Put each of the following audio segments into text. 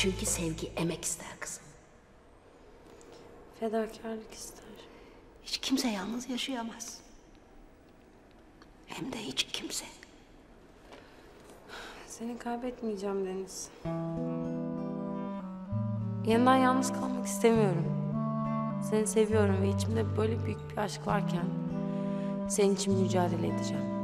Çünkü sevgi emek ister kızım. Fedakarlık ister. Hiç kimse yalnız yaşayamaz. Hem de hiç kimse. Seni kaybetmeyeceğim Deniz. Yanından yalnız kalmak istemiyorum. Seni seviyorum ve içimde böyle büyük bir aşk varken senin için mücadele edeceğim.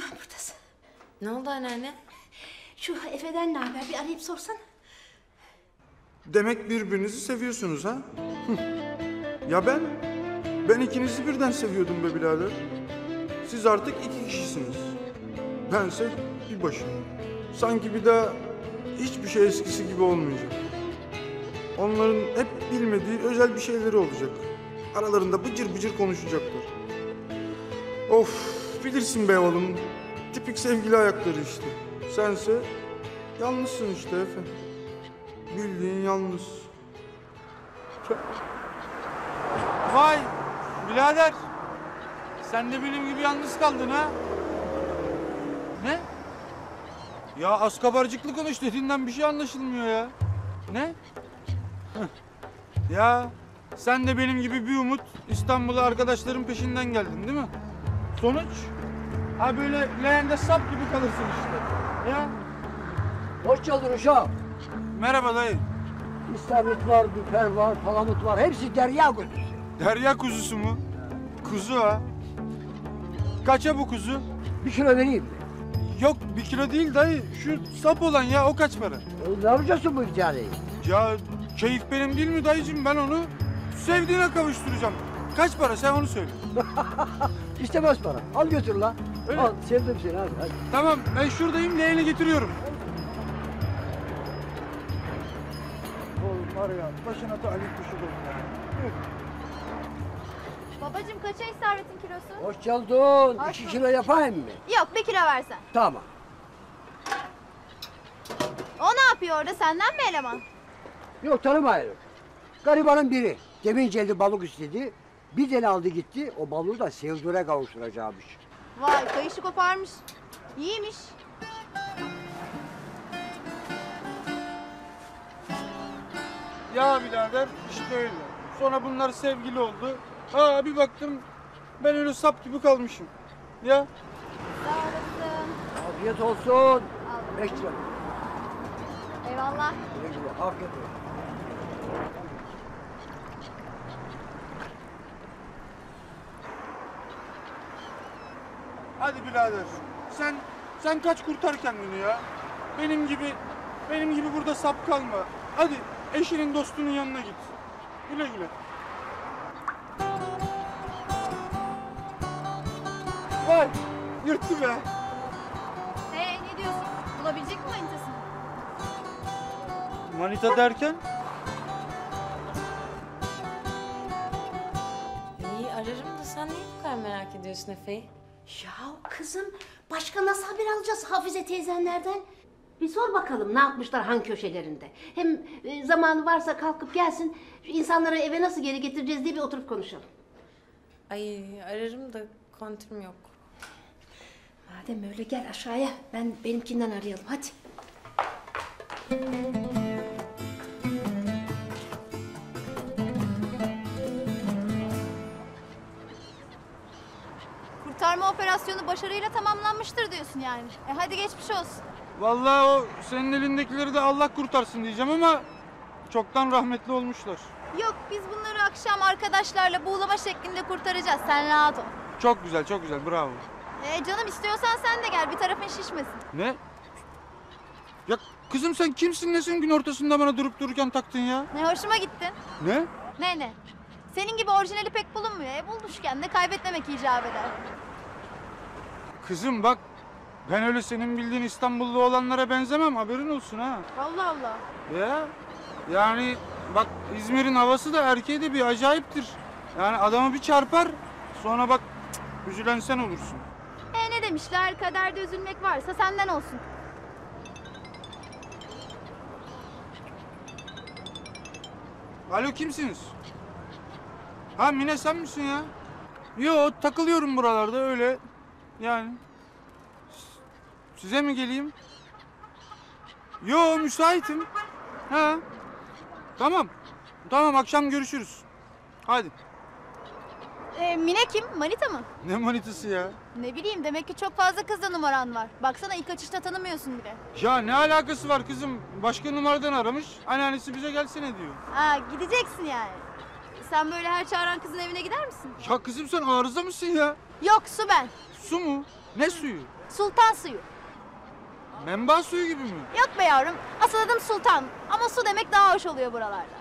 Tamam buradasın. Ne oldu anneanne? Şu Efe'den ne haber bir arayıp sorsan. Demek birbirinizi seviyorsunuz ha? Ya ben? Ben ikinizi birden seviyordum be birader. Siz artık iki kişisiniz. Bense bir başım. Sanki bir daha hiçbir şey eskisi gibi olmayacak. Onların hep bilmediği özel bir şeyleri olacak. Aralarında bıcır bıcır konuşacaklar. Of bilirsin be oğlum. Tipik sevgili ayakları işte. Sense yalnızsın işte Efe. Bildiğin yalnız. Vay birader. Sen de benim gibi yalnız kaldın ha? Ne? Ya az kabarcıklı konuş dediğinden bir şey anlaşılmıyor ya. Ne? Ya sen de benim gibi bir umut İstanbul'a arkadaşların peşinden geldin değil mi? Sonuç? Ha böyle leğende sap gibi kalırsın işte. Ya Hoş geldin uşağım. merhaba dayı. İstavrit var, biber var, palamut var. Hepsi derya kuzusu. Derya kuzusu mu? Kuzu ha. Kaça bu kuzu? Bir kilo vereyim mi? Yok bir kilo değil dayı. Şu sap olan ya o kaç para? E, ne yapacaksın bu icareyi? Ya keyif benim değil mi dayıcığım? Ben onu sevdiğine kavuşturacağım. Kaç para sen onu söyle. İstemez para. Al götür la. Öyle. Al sevdim seni hadi hadi. Tamam ben şuradayım leğeni getiriyorum. Oğlum var ya başına talip kuşu Babacım kaça istavretin kilosu? Hoş geldin. İki kilo yapayım mı? Yok bir kilo versen. Tamam. O ne yapıyor orada senden mi eleman? Yok tanımayalım. Garibanın biri. Demin geldi balık istedi. Bir tane aldı gitti. O balığı da sevdure kavuşturacakmış. Vay kayışı koparmış. İyiymiş. Ya birader işte öyle. Sonra bunlar sevgili oldu. Ha bir baktım ben öyle sap gibi kalmışım. Ya Sağ olasın. Afiyet olsun. Beş lira. Eyvallah. Güle güle. Afiyet olsun. Hadi birader. Sen sen kaç kurtar kendini ya. Benim gibi benim gibi burada sap kalma. Hadi eşinin dostunun yanına git. Güle güle. Vay yırttı be. Ee ne diyorsun? Bulabilecek mi manitasını? Manita derken? İyi ararım da sen niye bu kadar merak ediyorsun Efe'yi? Ya kızım başka nasıl haber alacağız Hafize teyzenlerden? Bir sor bakalım ne yapmışlar han köşelerinde. Hem e, zamanı varsa kalkıp gelsin şu insanları eve nasıl geri getireceğiz diye bir oturup konuşalım. Ay ararım da kontürüm yok. Madem öyle gel aşağıya ben benimkinden arayalım hadi. Kurtarma operasyonu başarıyla tamamlanmıştır diyorsun yani. E hadi geçmiş olsun. Vallahi o senin elindekileri de Allah kurtarsın diyeceğim ama çoktan rahmetli olmuşlar. Yok biz bunları akşam arkadaşlarla buğulama şeklinde kurtaracağız. Sen rahat ol. Çok güzel, çok güzel. Bravo. E canım istiyorsan sen de gel bir tarafın şişmesin. Ne? Ya kızım sen kimsin nesin gün ortasında bana durup dururken taktın ya? Ne hoşuma gittin. Ne? Ne ne? Senin gibi orijinali pek bulunmuyor. E bulmuşken de kaybetmemek icap eder. Kızım bak ben öyle senin bildiğin İstanbullu olanlara benzemem haberin olsun ha. Allah Allah. Ya yani bak İzmir'in havası da erkeği de bir acayiptir. Yani adamı bir çarpar sonra bak cık, üzülen sen olursun. E ne demişler? Kaderde üzülmek varsa senden olsun. Alo kimsiniz? Ha Mine sen misin ya? Yo takılıyorum buralarda öyle. Yani. Size mi geleyim? Yo müsaitim. Ha. Tamam. Tamam akşam görüşürüz. Hadi. Ee, Mine kim? Manita mı? Ne manitası ya? Ne bileyim demek ki çok fazla kızla numaran var. Baksana ilk açışta tanımıyorsun bile. Ya ne alakası var kızım? Başka numaradan aramış. Anneannesi bize gelsene diyor. Ha gideceksin yani. Sen böyle her çağıran kızın evine gider misin? Ya kızım sen arıza mısın ya? Yok su ben. Su mu? Ne suyu? Sultan suyu. Menba suyu gibi mi? Yok be yavrum. Asıl adım Sultan. Ama su demek daha hoş oluyor buralarda.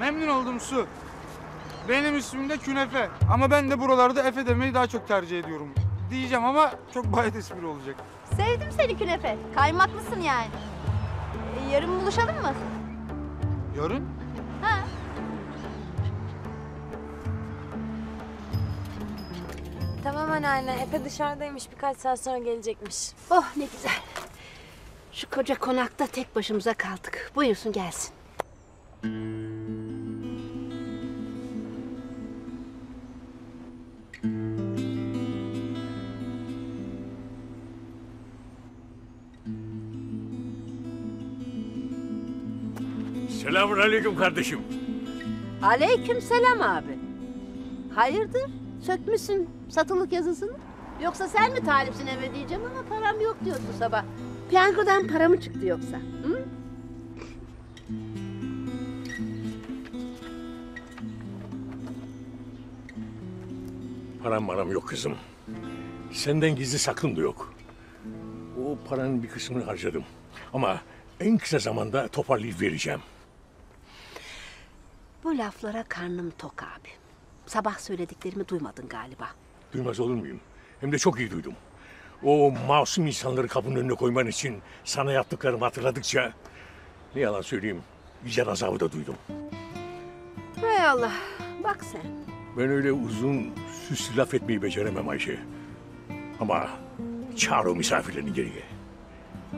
Memnun oldum Su. Benim ismim de Künefe. Ama ben de buralarda Efe demeyi daha çok tercih ediyorum. Diyeceğim ama çok bayat espri olacak. Sevdim seni künefe. Kaymaklısın yani. Ee, yarın buluşalım mı? Yarın? Ha. Tamam anneanne. Efe dışarıdaymış. Birkaç saat sonra gelecekmiş. Oh ne güzel. Şu koca konakta tek başımıza kaldık. Buyursun gelsin. Selamun aleyküm kardeşim. Aleyküm selam abi. Hayırdır? Sökmüşsün satılık yazısını. Yoksa sen mi talipsin eve diyeceğim ama param yok diyorsun sabah. Piyangodan para mı çıktı yoksa? Hı? Param maram yok kızım. Senden gizli saklım da yok. O paranın bir kısmını harcadım. Ama en kısa zamanda toparlayıp vereceğim. Bu laflara karnım tok abi. Sabah söylediklerimi duymadın galiba. Duymaz olur muyum? Hem de çok iyi duydum. O masum insanları kapının önüne koyman için sana yaptıklarımı hatırladıkça... ...ne yalan söyleyeyim, vicdan azabı da duydum. Hay Allah. Bak sen. Ben öyle uzun süslü laf etmeyi beceremem Ayşe. Ama çağır o misafirlerini geriye.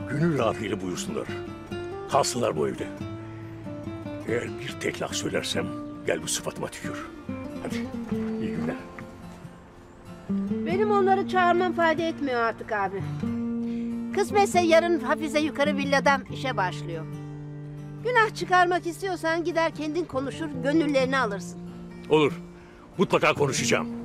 Gönül rahatıyla buyursunlar. Kalsınlar bu evde. Eğer bir tek laf söylersem gel bu sıfatıma tükür. Hadi iyi günler. Benim onları çağırmam fayda etmiyor artık abi. Kısmetse yarın Hafize yukarı villadan işe başlıyor. Günah çıkarmak istiyorsan gider kendin konuşur, gönüllerini alırsın. Olur. Mutlaka konuşacağım.